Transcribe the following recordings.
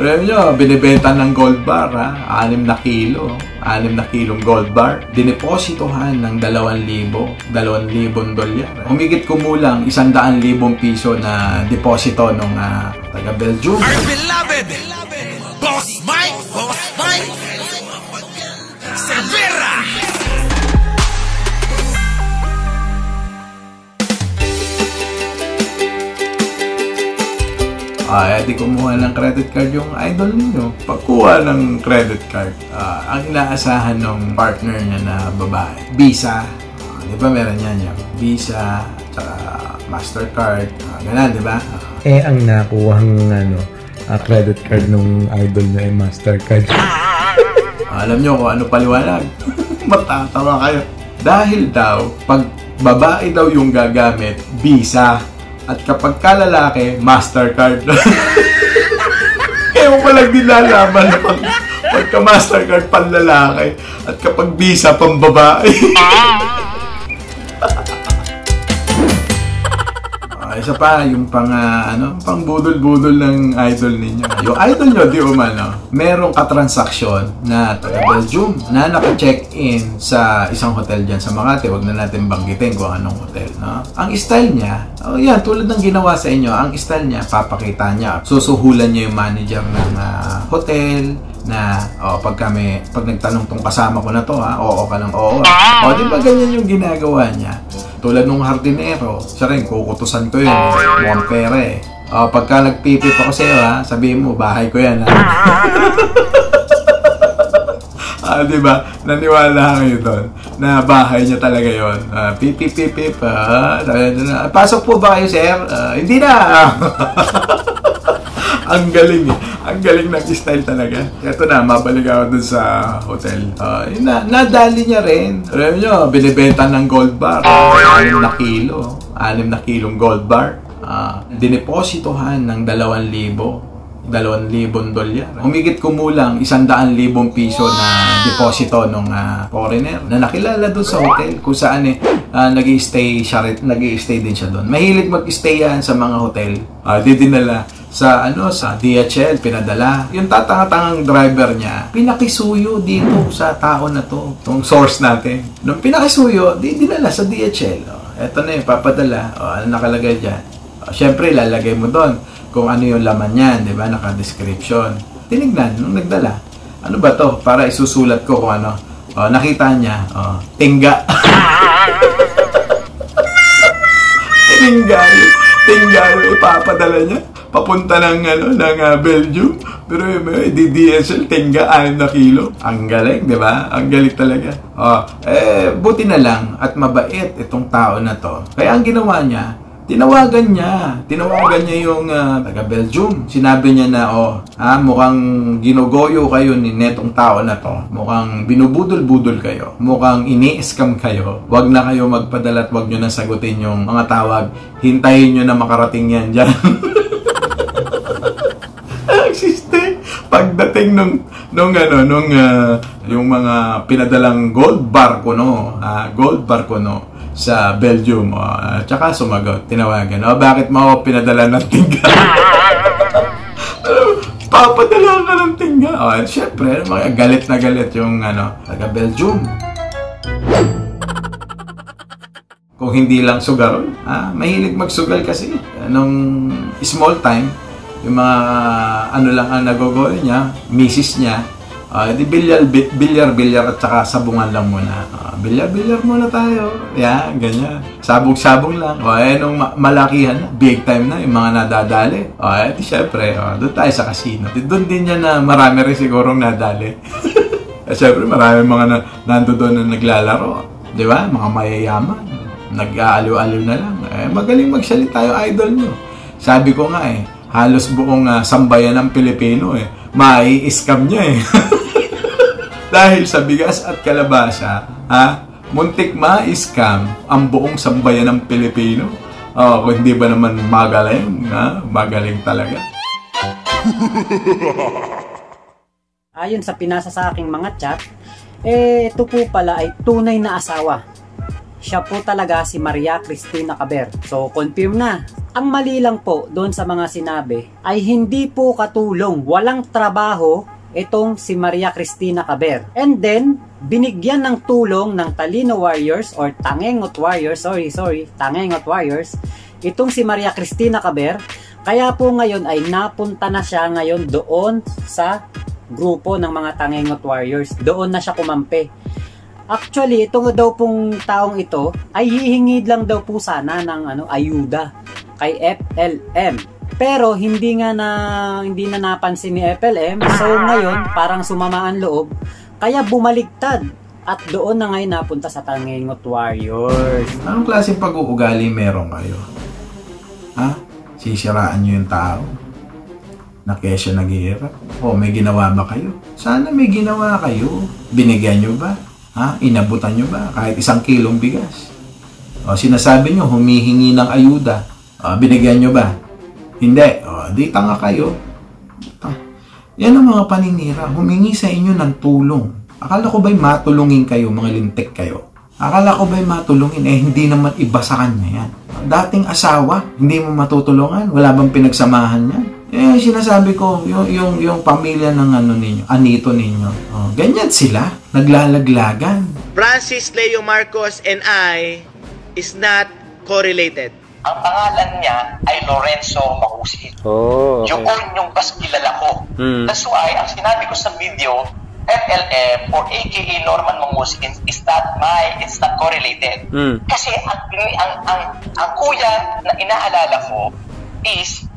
Alam nyo, binibenta ng gold bar, ha? 6 na kilo. 6 na kilong gold bar. Dinepositohan ng 2,000, 2,000 dolyar. Humigit kumulang 100,000 piso na deposito nung uh, taga Belgium. Our beloved Boss Mike, Boss Mike, Ah, di kumuha ng credit card yung idol ninyo. Pagkuha ng credit card, ah, ang inaasahan ng partner niya na babae, Visa. Ah, di ba meron yan yung Visa, tsaka Mastercard, ah, ganun, di ba? Ah, Eh, ang nakuhang ano, ah, credit card nung idol na ay Mastercard. alam nyo kung ano paliwanag. Matatawa kayo. Dahil daw, pag babae daw yung gagamit, Visa. At kapag kalalaki, Mastercard. Kaya mo palang din nalaman na pag, pagka Mastercard panlalaki at kapag Visa pambabae. isa pa, yung pang, ah, ano, pang budol-budol ng idol ninyo. Yung idol nyo, di umano, merong katransaksyon na taga Belgium na naka-check-in sa isang hotel dyan sa Makati. Huwag na natin banggitin kung anong hotel, no? Ang style niya, oh yan, tulad ng ginawa sa inyo, ang style niya, papakita niya, susuhulan niya yung manager ng ah, hotel, na oh, pag kami pag nagtanong tong kasama ko na to ha oo ka lang oo o di ba ganyan yung ginagawa niya tulad nung hardinero siya rin kukutusan ko yun mukhang pera eh o, pagka nagpipip ako sa'yo ha sabihin mo bahay ko yan ha Ah, di ba? Naniwala kayo doon na bahay niya talaga yon. Ah, pip, pip, pip, pip. Ah, sabi niya, pasok po ba kayo, sir? Ah, hindi na. ang galing eh. Ang galing ng style talaga. Ito na, mabalik ako dun sa hotel. Uh, na, nadali niya rin. Alam nyo, binibenta ng gold bar. 6 na kilo. 6 na kilong gold bar. Uh, dinepositohan ng 2,000 2,000 dolyar. Humigit kumulang 100,000 piso na deposito ng uh, foreigner na nakilala doon sa hotel kung saan eh uh, nag-stay siya nag-stay din siya doon. Mahilig mag-stay yan sa mga hotel. Uh, di dinala sa ano sa DHL pinadala. Yung tatanga-tangang driver niya, pinakisuyo dito sa tao na to, tong source natin. Nung pinakisuyo, di dinala sa DHL. Oh, eto na yung papadala. Oh, ano nakalagay diyan? Oh, Syempre, lalagay mo doon kung ano yung laman niyan, di ba? Naka-description. Tinignan, nung nagdala. Ano ba to? Para isusulat ko kung ano. Oh, nakita niya, oh, tingga. tingga yun. Tingga yun. Ipapadala niya. Papunta ng, ano, ng uh, Belgium. Pero yung may DDSL, tingga, 6 na kilo. Ang galing, di ba? Ang galing talaga. Oh, eh, buti na lang at mabait itong tao na to. Kaya ang ginawa niya, Tinawagan niya. Tinawagan niya yung uh, taga Belgium. Sinabi niya na, oh, ha, mukhang ginugoyo kayo ni netong tao na to. Mukhang binubudol-budol kayo. Mukhang ini-scam kayo. Huwag na kayo magpadala at huwag nyo na sagutin yung mga tawag. Hintayin nyo na makarating yan dyan. Pagdating nung, nung ano, nung uh, yung mga pinadalang gold bar ko, no? Uh, gold bar ko, no? sa Belgium. Uh, tsaka sumagot, tinawagan. Oh, bakit mo pinadala ng tingga? Papadala ka ng tingga. Oh, at syempre, mga galit na galit yung ano, taga Belgium. Kung hindi lang sugaron, ah, mahilig magsugal kasi. Nung small time, yung mga ano lang ang nagogol niya, misis niya, Uh, di bilyar, bilyar, bilyar at saka sabungan lang muna. Uh, bilyar, bilyar muna tayo. Yan, ganyan. Sabog-sabong lang. O, eh, nung ma- malakihan na, big time na, yung mga nadadali. O, eh, di syempre, o, doon tayo sa casino. Doon din yan na marami rin sigurong nadali. eh, syempre, marami mga na, nando doon na naglalaro. Di ba? Mga mayayaman. Nag-aaliw-aliw na lang. Eh, magaling magsalita yung idol nyo. Sabi ko nga eh, halos buong uh, sambayan ng Pilipino eh, mai-scam niya eh. Dahil sa bigas at kalabasa, ha, muntik ma-scam ang buong sambayan ng Pilipino. Oh, hindi ba naman magaling, ha? Magaling talaga. Ayon sa pinasa sa aking mga chat, eh ito po pala ay tunay na asawa siya po talaga si Maria Cristina Caber. So, confirm na. Ang mali lang po doon sa mga sinabi ay hindi po katulong, walang trabaho itong si Maria Cristina Caber. And then, binigyan ng tulong ng Talino Warriors or Tangengot Warriors, sorry, sorry, Tangengot Warriors, itong si Maria Cristina Caber. Kaya po ngayon ay napunta na siya ngayon doon sa grupo ng mga Tangengot Warriors. Doon na siya kumampi. Actually, ito daw pong taong ito ay hihingi lang daw po sana ng ano ayuda kay FLM. Pero hindi nga na hindi na napansin ni FLM. So ngayon, parang sumama ang loob. Kaya bumaliktad at doon na ngayon napunta sa Tangengot Warriors. Anong klaseng pag-uugali meron kayo? Ha? Sisiraan nyo yung tao? Na kesyo naghihirap? O may ginawa ba kayo? Sana may ginawa kayo. Binigyan nyo ba? Ha? Inabutan nyo ba? Kahit isang kilong bigas. O sinasabi nyo, humihingi ng ayuda. O, binigyan nyo ba? Hindi. O, di tanga kayo. Yan ang mga paninira. Humingi sa inyo ng tulong. Akala ko ba'y matulungin kayo, mga lintik kayo? Akala ko ba'y matulungin? Eh, hindi naman iba sa kanya yan. Dating asawa, hindi mo matutulungan? Wala bang pinagsamahan niya? Eh, sinasabi ko, yung, yung, yung pamilya ng ano ninyo, anito ninyo. Oh, ganyan sila. Naglalaglagan. Francis Leo Marcos and I is not correlated. Ang pangalan niya ay Lorenzo Mahusin. Oh, Yun yung mas kilala ko. Hmm. That's why, ang sinabi ko sa video, FLM or AKA Norman Mahusin is not my, it's not correlated. Hmm. Kasi ang, ang, ang, ang kuya na inaalala ko is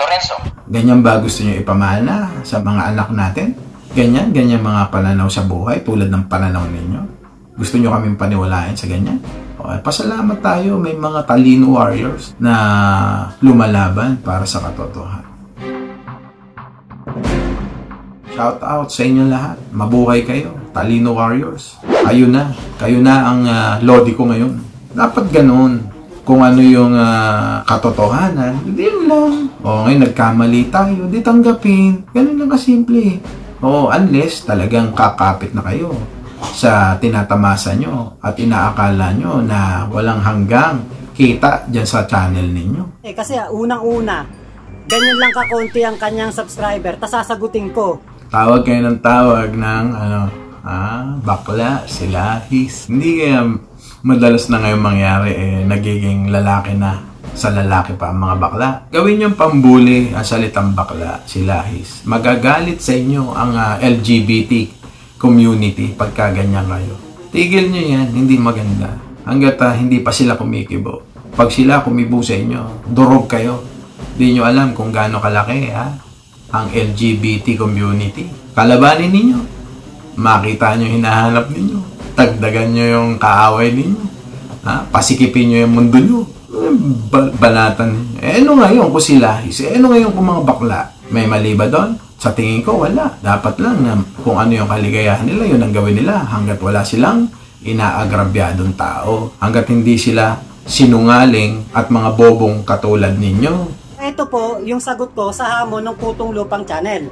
Lorenzo. Ganyan ba gusto nyo ipamana sa mga anak natin? Ganyan? Ganyan mga pananaw sa buhay tulad ng pananaw ninyo? Gusto nyo kaming paniwalain sa ganyan? O, eh, pasalamat tayo, may mga talino warriors na lumalaban para sa katotohanan. Shout out sa inyo lahat. Mabuhay kayo. Talino Warriors. Kayo na. Kayo na ang ah, lodi ko ngayon. Dapat ganun. Kung ano yung ah, katotohanan, hindi yun lang. O ngayon nagkamali tayo, di tanggapin. Ganun lang kasimple. O unless talagang kakapit na kayo sa tinatamasa nyo at inaakala nyo na walang hanggang kita dyan sa channel ninyo. Eh kasi unang-una, ganyan lang kakonti ang kanyang subscriber, tas sasagutin ko. Tawag kayo ng tawag ng ano, ah, bakla, silahis. Hindi kaya madalas na ngayon mangyari eh, nagiging lalaki na sa lalaki pa ang mga bakla. Gawin yung pambuli ang salitang bakla, silahis. Magagalit sa inyo ang ah, LGBT community pagka ganyan kayo. Tigil nyo yan, hindi maganda. Hanggat ah, hindi pa sila kumikibo. Pag sila kumibo sa inyo, durog kayo. Hindi nyo alam kung gaano kalaki ha? ang LGBT community. Kalabanin ninyo. Makita nyo hinahanap ninyo. Tagdagan nyo yung kaaway ninyo. Ha? Pasikipin nyo yung mundo nyo. Ba- banatan. Eh, ano ngayon kung sila? Eh, ano ngayon kung mga bakla? May mali ba doon? Sa tingin ko, wala. Dapat lang na kung ano yung kaligayahan nila, yun ang gawin nila. Hanggat wala silang inaagrabyadong tao. Hanggat hindi sila sinungaling at mga bobong katulad ninyo. Ito po yung sagot ko sa hamon ng Kutong Lupang channel.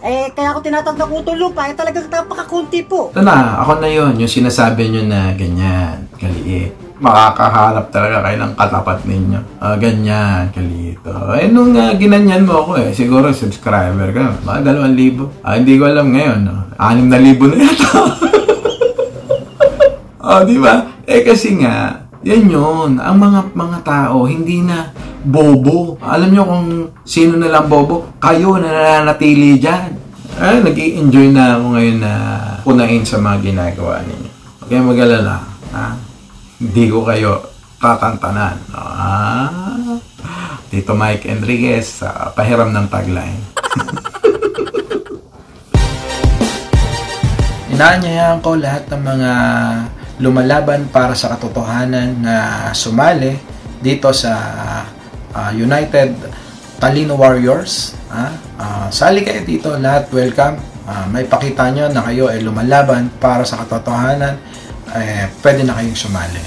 Eh, kaya ako tinatawag na Kutong Lupa, eh talagang napakakunti po. Ito na, ako na yon yung sinasabi nyo na ganyan, kaliit. Makakaharap talaga kayo ng katapat ninyo. Ah, ganyan, kaliit. Oh, eh, nung ah, ginanyan mo ako eh, siguro subscriber ka, mga dalawang libo. Ah, hindi ko alam ngayon, no? anim na libo na yata. oh, di ba? Eh, kasi nga, yan yun. Ang mga mga tao, hindi na bobo. Alam nyo kung sino na lang bobo? Kayo na nananatili dyan. Ay, nag enjoy na ako ngayon na punain sa mga ginagawa ninyo. Kaya mag-alala, ha? Hindi ko kayo tatantanan. Ah, Tito Mike Enriquez, sa pahiram ng tagline. Inaanyayahan ko lahat ng mga lumalaban para sa katotohanan na sumali dito sa ah, United Talino Warriors. ah. Ah, sali kayo dito, lahat welcome. Ah, may pakita nyo na kayo ay lumalaban para sa katotohanan, eh, pwede na kayong sumali.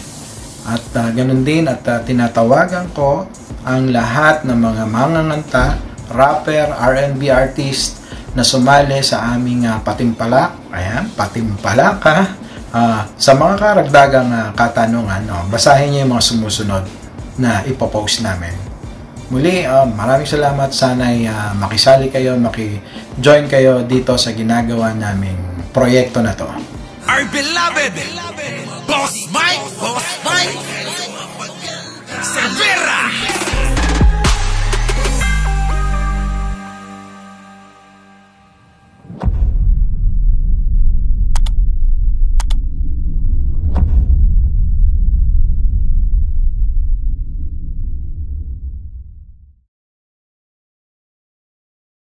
At ah, ganun din at ah, tinatawagan ko ang lahat ng mga manganganta, rapper, R&B artist na sumali sa aming ah, patimpalak. Ayan, patimpalak ha. Ah, sa mga karagdagang ah, katanungan, no, basahin niyo yung mga sumusunod na ipopost namin. Muli, ah, maraming salamat. Sana'y ah, makisali kayo, maki-join kayo dito sa ginagawa naming proyekto na to. Our beloved Boss Mike, Boss Mike, Severa.